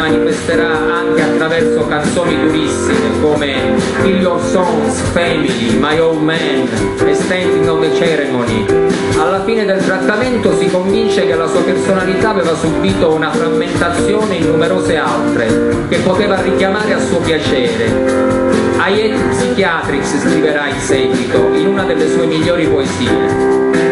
manifesterà anche attraverso canzoni durissime come Kill Your Songs, Family, My Old Man e Standing on the Ceremony. Alla fine del trattamento si convince che la sua personalità aveva subito una frammentazione in numerose altre che poteva richiamare a suo piacere. Hayat Psychiatrics scriverà in seguito in una delle sue migliori poesie.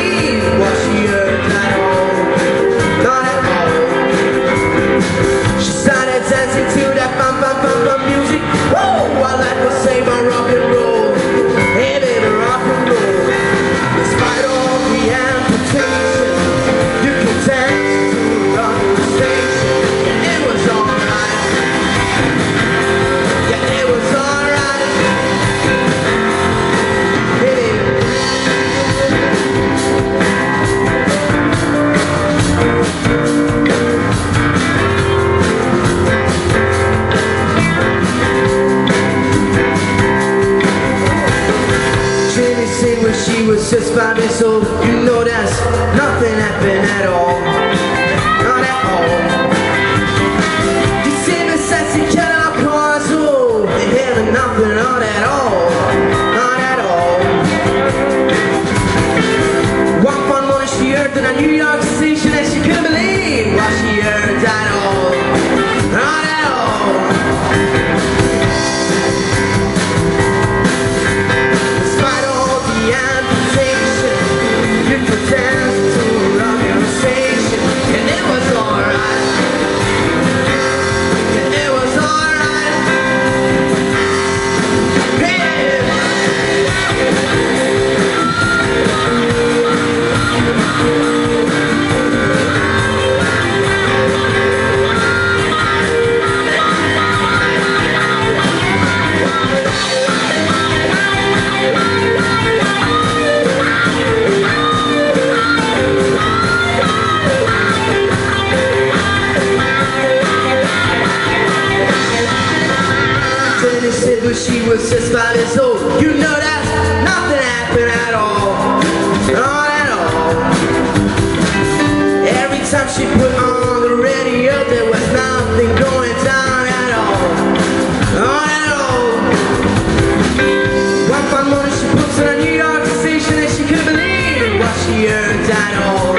just five years old. You know that's said when she was just five years old. You know that nothing happened at all. Not at all. Every time she put on the radio There was nothing going down at all. Not at all. One fine morning she puts on a New York station And she couldn't believe what she heard at all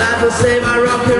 While I will say my rock